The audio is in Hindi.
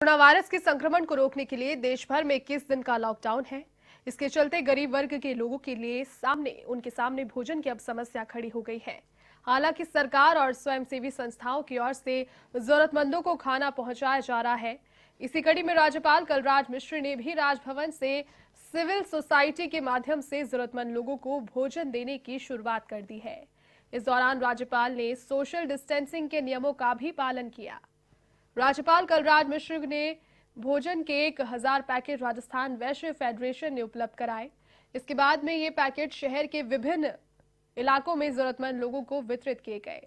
कोरोना वायरस के संक्रमण को रोकने के लिए देश भर में इक्कीस दिन का लॉकडाउन है। इसके चलते गरीब वर्ग के लोगों के लिए सामने, उनके सामने भोजन की अब समस्या खड़ी हो गई है। हालाँकि सरकार और स्वयंसेवी संस्थाओं की ओर से जरूरतमंदों को खाना पहुँचाया जा रहा है। इसी कड़ी में राज्यपाल कलराज मिश्र ने भी राजभवन से सिविल सोसाइटी के माध्यम से जरूरतमंद लोगों को भोजन देने की शुरुआत कर दी है। इस दौरान राज्यपाल ने सोशल डिस्टेंसिंग के नियमों का भी पालन किया। राज्यपाल कलराज मिश्र ने भोजन के एक हज़ार पैकेट राजस्थान वैश्य फेडरेशन ने उपलब्ध कराए। इसके बाद में ये पैकेट शहर के विभिन्न इलाकों में जरूरतमंद लोगों को वितरित किए गए।